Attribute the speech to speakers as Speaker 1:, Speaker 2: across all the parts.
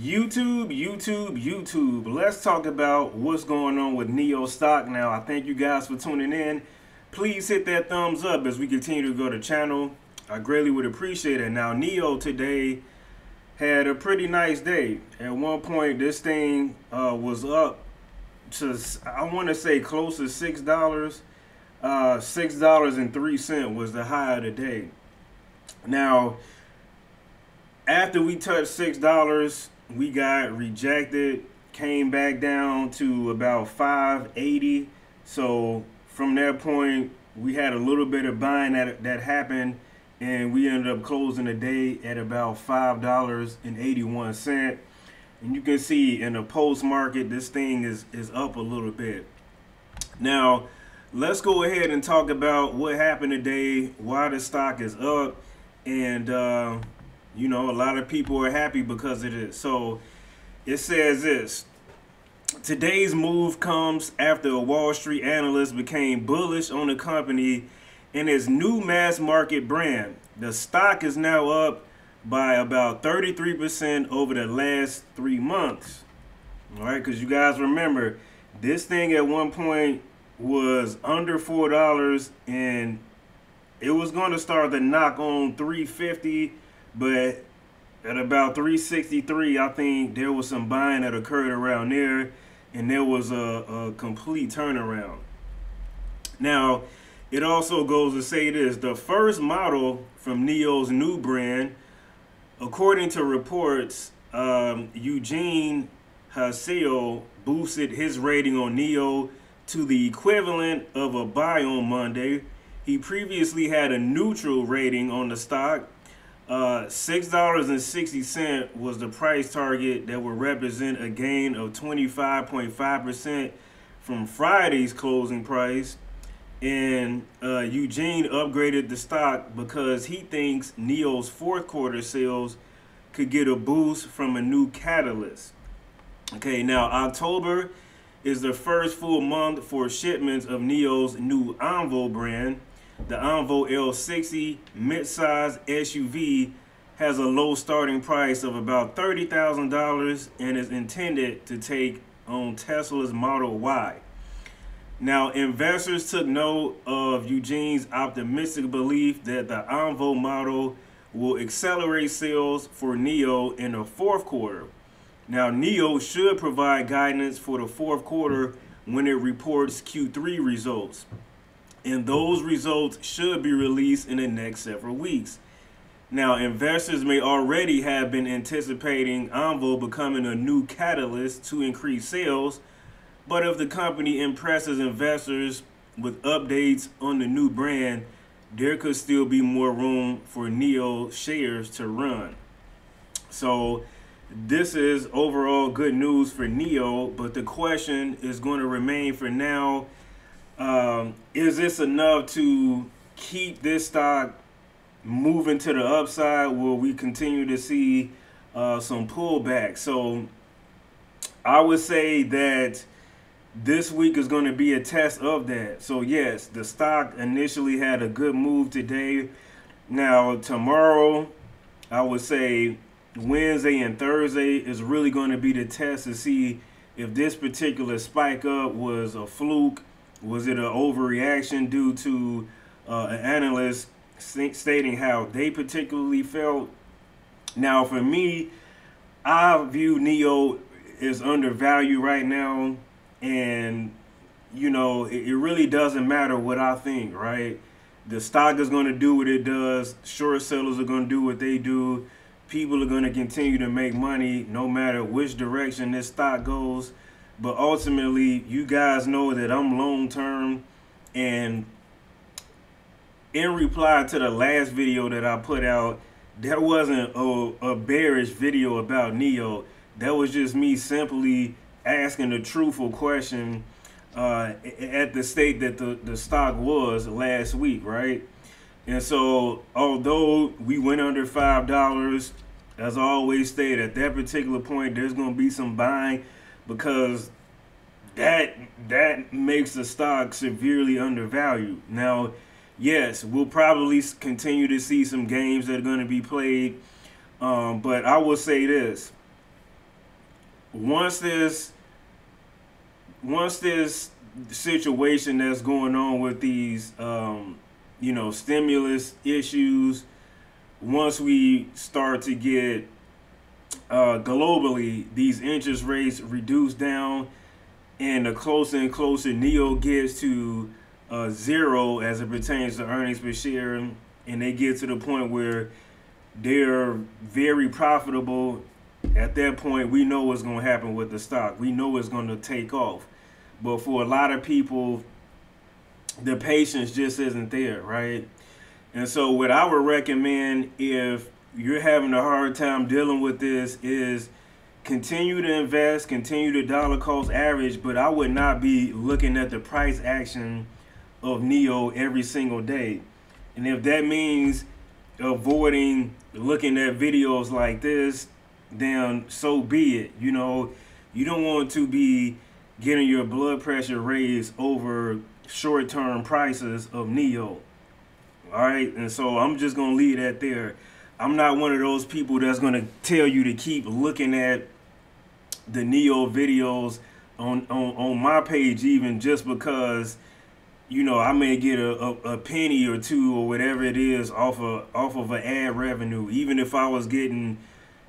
Speaker 1: YouTube, YouTube, YouTube. Let's talk about what's going on with NIO stock now. I thank you guys for tuning in. Please hit that thumbs up as we continue to grow the channel. I greatly would appreciate it. Now, NIO today had a pretty nice day. At one point, this thing uh, was up to, I want to say, close to $6. Uh, $6.03 was the high of the day. Now, after we touched $6, we got rejected, came back down to about 580. So from that point, we had a little bit of buying that that happened, and we ended up closing the day at about five dollars and eighty-one cent. And you can see in the post market, this thing is is up a little bit. Now, let's go ahead and talk about what happened today, why the stock is up, and uh, you know, a lot of people are happy because of. So it says this. Today's move comes after a Wall Street analyst became bullish on the company and its new mass market brand. The stock is now up by about 33% over the last three months. All right, because you guys remember, this thing at one point was under $4 and it was going to start to knock on 350 but at about 363, I think there was some buying that occurred around there, and there was a, a complete turnaround. Now, it also goes to say this the first model from NIO's new brand, according to reports, um, Eugene Hsiao boosted his rating on NIO to the equivalent of a buy on Monday. He previously had a neutral rating on the stock uh, $6.60 was the price target that would represent a gain of 25.5% from Friday's closing price. And uh, Eugene upgraded the stock because he thinks NIO's fourth quarter sales could get a boost from a new catalyst. Okay, now October is the first full month for shipments of NIO's new Onvo brand. The Onvo L60 midsize SUV has a low starting price of about $30,000 and is intended to take on Tesla's Model Y. Now, investors took note of Eugene's optimistic belief that the Onvo model will accelerate sales for NIO in the fourth quarter. Now, NIO should provide guidance for the fourth quarter when it reports Q3 results and those results should be released in the next several weeks. Now, investors may already have been anticipating Onvo becoming a new catalyst to increase sales, but if the company impresses investors with updates on the new brand, there could still be more room for NIO shares to run. So, this is overall good news for NIO, but the question is going to remain for now um, is this enough to keep this stock moving to the upside? Will we continue to see uh, some pullback? So I would say that this week is going to be a test of that. So yes, the stock initially had a good move today. Now tomorrow, I would say Wednesday and Thursday is really going to be the test to see if this particular spike up was a fluke was it an overreaction due to uh, an analyst stating how they particularly felt? Now, for me, I view NIO is undervalued right now, and you know it, it really doesn't matter what I think, right? The stock is going to do what it does. Short sellers are going to do what they do. People are going to continue to make money no matter which direction this stock goes. But ultimately, you guys know that I'm long term. And in reply to the last video that I put out, that wasn't a, a bearish video about NIO. That was just me simply asking a truthful question uh, at the state that the, the stock was last week, right? And so, although we went under $5, as I always state, at that particular point, there's going to be some buying because that that makes the stock severely undervalued. Now, yes, we'll probably continue to see some games that are going to be played, um, but I will say this: once this once this situation that's going on with these um, you know stimulus issues once we start to get uh, globally these interest rates reduce down and the closer and closer NIO gets to uh, zero as it pertains to earnings per share and they get to the point where they're very profitable at that point we know what's going to happen with the stock. We know it's going to take off. But for a lot of people the patience just isn't there right? And so what i would recommend if you're having a hard time dealing with this is continue to invest continue to dollar cost average but i would not be looking at the price action of NIO every single day and if that means avoiding looking at videos like this, then so be it. You know, you don't want to be getting your blood pressure raised over short-term prices of NIO. All right, and so I'm just gonna leave that there. I'm not one of those people that's gonna tell you to keep looking at the NIO videos on on, on my page even just because you know, I may get a, a, a, penny or two or whatever it is off of off of an ad revenue. Even if I was getting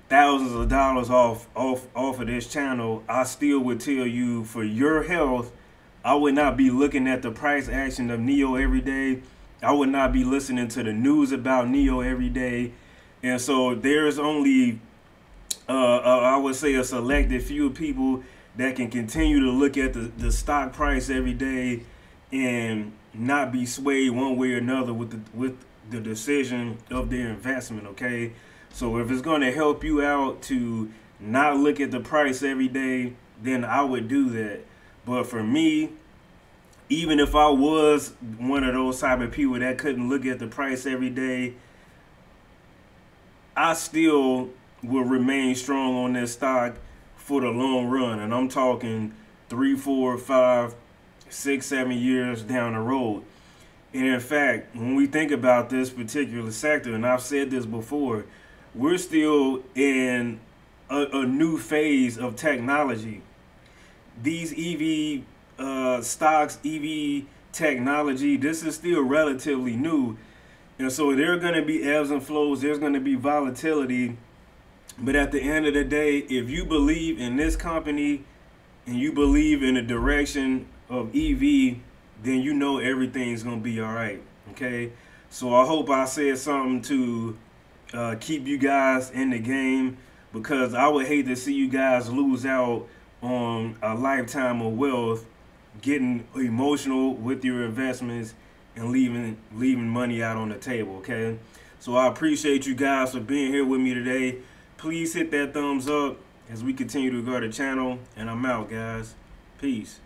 Speaker 1: thousands of dollars off off off of this channel, I still would tell you for your health, I would not be looking at the price action of NIO every day. I would not be listening to the news about NIO every day. And so there's only uh, uh, I would say a selected few people that can continue to look at the, the stock price every day and not be swayed one way or another with the with the decision of their investment okay? So if it's going to help you out to not look at the price every day then i would do that. But for me even if i was one of those type of people that couldn't look at the price every day i still will remain strong on this stock for the long run and i'm talking three four five six, seven years down the road. And in fact, when we think about this particular sector, and I've said this before, we're still in a, a new phase of technology. These EV uh, stocks, EV technology, this is still relatively new. And so there are going to be ebbs and flows, there's going to be volatility. But at the end of the day, if you believe in this company and you believe in the direction of EV, then you know everything's gonna be all right. Okay, so I hope I said something to uh, keep you guys in the game because I would hate to see you guys lose out on a lifetime of wealth, getting emotional with your investments and leaving leaving money out on the table. Okay, so I appreciate you guys for being here with me today. Please hit that thumbs up as we continue to grow the channel, and I'm out, guys. Peace.